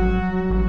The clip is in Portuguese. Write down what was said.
Música